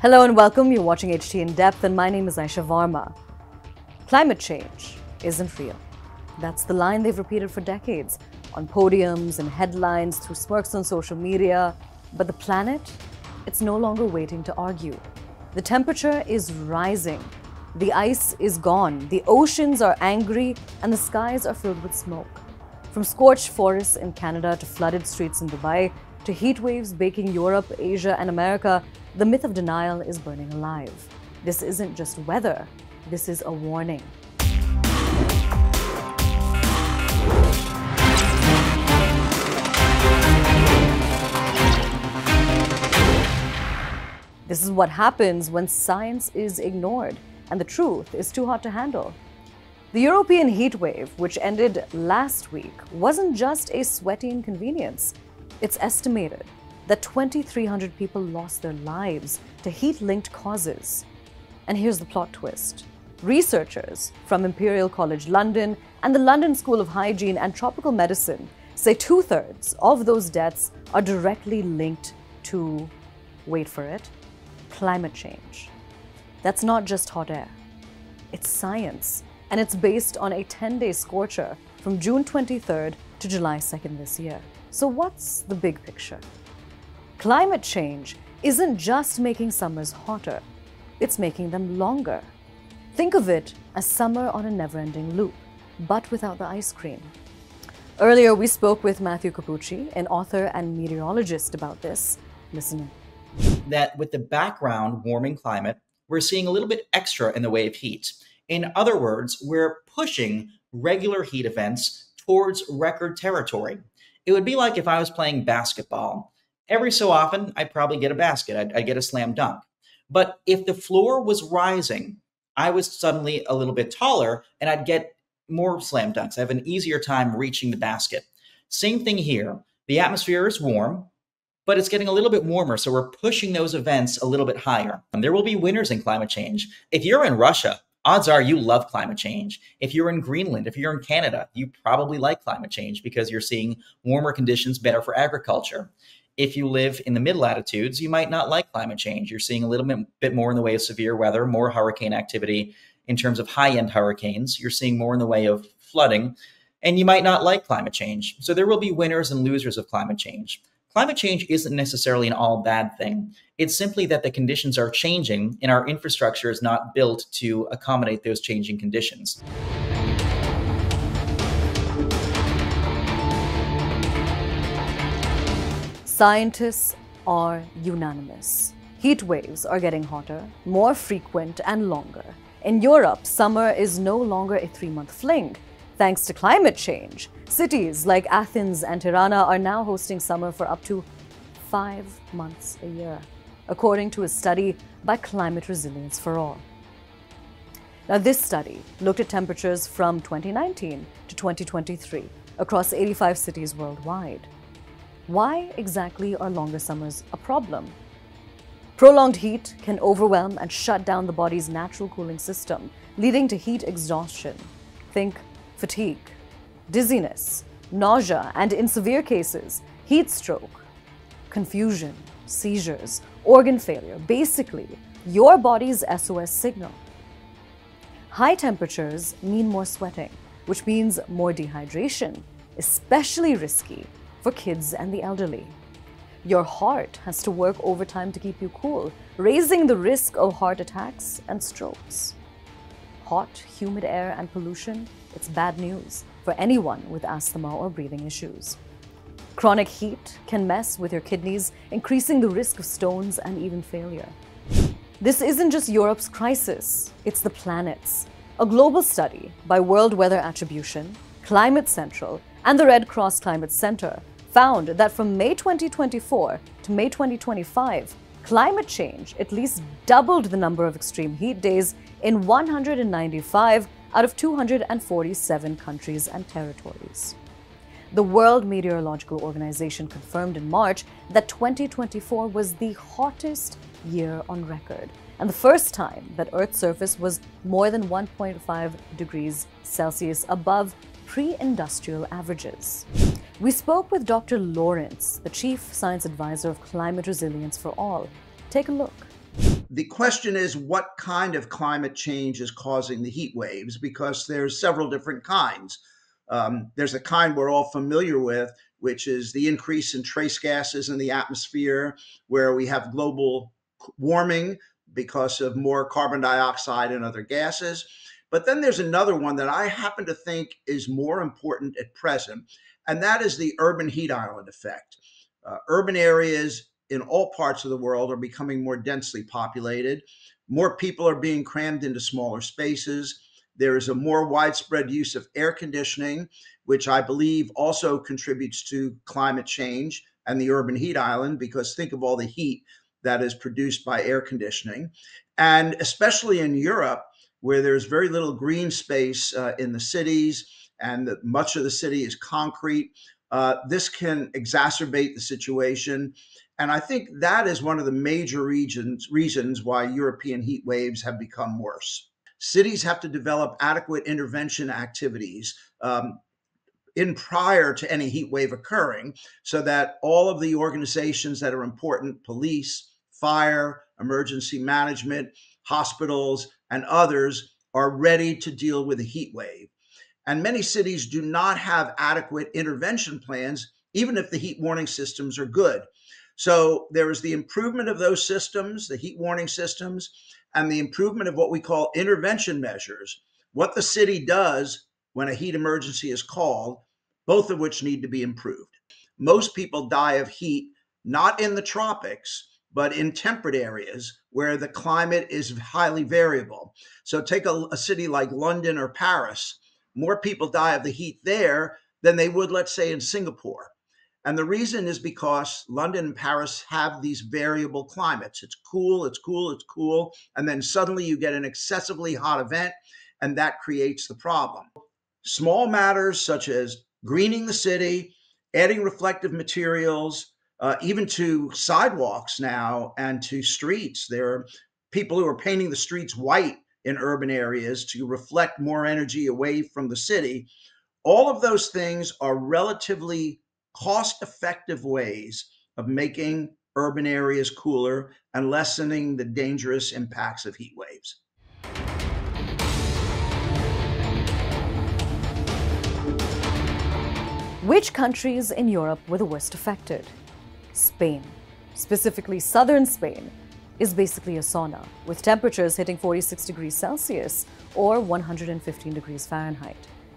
Hello and welcome. You're watching HT in Depth, and my name is Aayesha Varma. Climate change isn't real. That's the line they've repeated for decades on podiums and headlines through smirks on social media. But the planet, it's no longer waiting to argue. The temperature is rising. The ice is gone. The oceans are angry, and the skies are filled with smoke. From scorched forests in Canada to flooded streets in Dubai to heat waves baking Europe, Asia, and America, the myth of denial is burning alive. This isn't just weather, this is a warning. This is what happens when science is ignored and the truth is too hot to handle. The European heat wave, which ended last week, wasn't just a sweaty inconvenience. It's estimated that 2,300 people lost their lives to heat linked causes. And here's the plot twist researchers from Imperial College London and the London School of Hygiene and Tropical Medicine say two thirds of those deaths are directly linked to, wait for it, climate change. That's not just hot air, it's science, and it's based on a 10 day scorcher from June 23rd to July 2nd this year. So, what's the big picture? Climate change isn't just making summers hotter, it's making them longer. Think of it as summer on a never ending loop, but without the ice cream. Earlier, we spoke with Matthew Cappucci, an author and meteorologist, about this. Listen. That with the background warming climate, we're seeing a little bit extra in the way of heat. In other words, we're pushing regular heat events towards record territory. It would be like if I was playing basketball. Every so often, I'd probably get a basket, I'd, I'd get a slam dunk. But if the floor was rising, I was suddenly a little bit taller and I'd get more slam dunks. I have an easier time reaching the basket. Same thing here. The atmosphere is warm, but it's getting a little bit warmer. So we're pushing those events a little bit higher. And there will be winners in climate change. If you're in Russia, odds are you love climate change. If you're in Greenland, if you're in Canada, you probably like climate change because you're seeing warmer conditions better for agriculture. If you live in the mid latitudes, you might not like climate change. You're seeing a little bit, bit more in the way of severe weather, more hurricane activity in terms of high end hurricanes. You're seeing more in the way of flooding, and you might not like climate change. So there will be winners and losers of climate change. Climate change isn't necessarily an all bad thing. It's simply that the conditions are changing and our infrastructure is not built to accommodate those changing conditions. Scientists are unanimous. Heat waves are getting hotter, more frequent, and longer. In Europe, summer is no longer a three month fling. Thanks to climate change, cities like Athens and Tirana are now hosting summer for up to five months a year, according to a study by Climate Resilience for All. Now, this study looked at temperatures from 2019 to 2023 across 85 cities worldwide. Why exactly are longer summers a problem? Prolonged heat can overwhelm and shut down the body's natural cooling system, leading to heat exhaustion. Think fatigue, dizziness, nausea, and in severe cases, heat stroke, confusion, seizures, organ failure. Basically, your body's SOS signal. High temperatures mean more sweating, which means more dehydration, especially risky for kids and the elderly. Your heart has to work overtime to keep you cool, raising the risk of heart attacks and strokes. Hot, humid air and pollution it's bad news for anyone with asthma or breathing issues. Chronic heat can mess with your kidneys, increasing the risk of stones and even failure. This isn't just Europe's crisis, it's the planet's. A global study by World Weather Attribution, Climate Central, and the Red Cross Climate Center found that from May 2024 to May 2025, climate change at least doubled the number of extreme heat days in 195 out of 247 countries and territories. The World Meteorological Organization confirmed in March that 2024 was the hottest year on record and the first time that Earth's surface was more than 1.5 degrees Celsius above pre industrial averages. We spoke with Dr. Laurence, the Chief Science Advisor of Climate Resilience for All. Take a look. The question is what kind of climate change is causing the heat waves? Because there's several different kinds. Um, there's a kind we're all familiar with, which is the increase in trace gases in the atmosphere, where we have global warming because of more carbon dioxide and other gases. But then there's another one that I happen to think is more important at present, and that is the urban heat island effect. Uh, urban areas in all parts of the world are becoming more densely populated. More people are being crammed into smaller spaces. There is a more widespread use of air conditioning, which I believe also contributes to climate change and the urban heat island, because think of all the heat that is produced by air conditioning. And especially in Europe, where there's very little green space uh, in the cities and that much of the city is concrete, uh, this can exacerbate the situation. And I think that is one of the major regions, reasons why European heat waves have become worse. Cities have to develop adequate intervention activities um, in prior to any heat wave occurring so that all of the organizations that are important police, fire, emergency management, hospitals, and others are ready to deal with a heat wave. And many cities do not have adequate intervention plans, even if the heat warning systems are good. So there is the improvement of those systems, the heat warning systems, and the improvement of what we call intervention measures, what the city does when a heat emergency is called, both of which need to be improved. Most people die of heat not in the tropics, but in temperate areas where the climate is highly variable. So take a, a, city like London or Paris, more people die of the heat there than they would, let's say, in Singapore. And the reason is because London and Paris have these variable climates. It's cool, it's cool, it's cool. And then suddenly you get an excessively hot event, and that creates the problem. Small matters such as greening the city, adding reflective materials, uh, even to sidewalks now and to streets. There are people who are painting the streets white in urban areas to reflect more energy away from the city. All of those things are relatively cost effective ways of making urban areas cooler and lessening the dangerous impacts of heat waves. Which countries in Europe were the worst affected? Spain, specifically southern Spain, is basically a sauna, with temperatures hitting 46 degrees Celsius or 115 degrees Fahrenheit.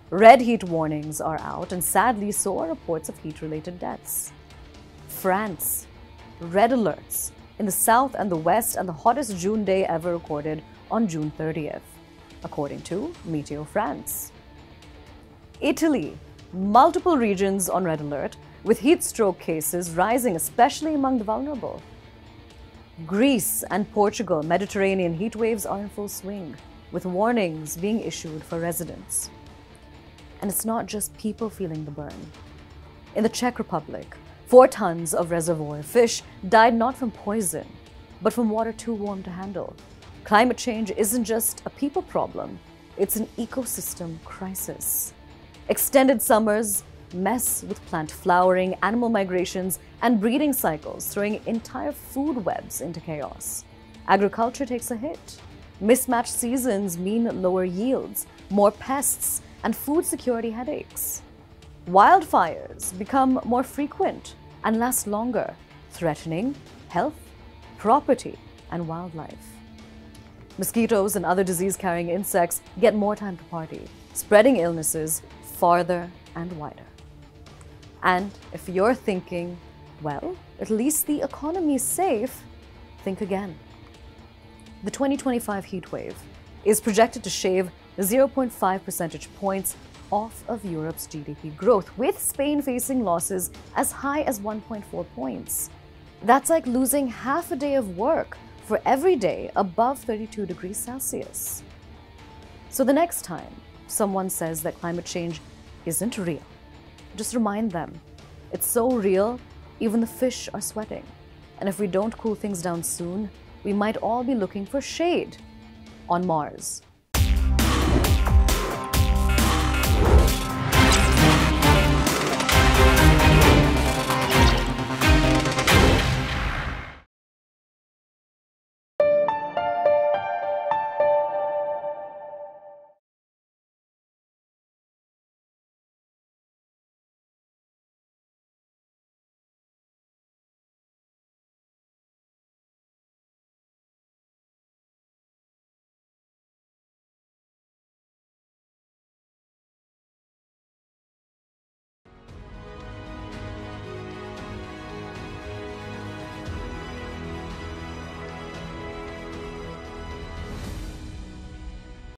Red heat warnings are out, and sadly, so are reports of heat related deaths. France, red alerts in the south and the west, and the hottest June day ever recorded on June 30th, according to Meteo France. Italy, multiple regions on red alert, with heat stroke cases rising, especially among the vulnerable. Greece and Portugal, Mediterranean heat waves are in full swing, with warnings being issued for residents. And it's not just people feeling the burn. In the Czech Republic, four tons of reservoir fish died not from poison, but from water too warm to handle. Climate change isn't just a people problem, it's an ecosystem crisis. Extended summers mess with plant flowering, animal migrations, and breeding cycles, throwing entire food webs into chaos. Agriculture takes a hit. Mismatched seasons mean lower yields, more pests, and food security headaches. Wildfires become more frequent and last longer, threatening health, property, and wildlife. Mosquitoes and other disease carrying insects get more time to party, spreading illnesses farther and wider. And if you're thinking, well, at least the economy is safe, think again. The 2025 heat wave is projected to shave 0.5 percentage points off of Europe's GDP growth, with Spain facing losses as high as 1.4 points. That's like losing half a day of work for every day above 32 degrees Celsius. So the next time someone says that climate change isn't real, just remind them it's so real, even the fish are sweating. And if we don't cool things down soon, we might all be looking for shade on Mars.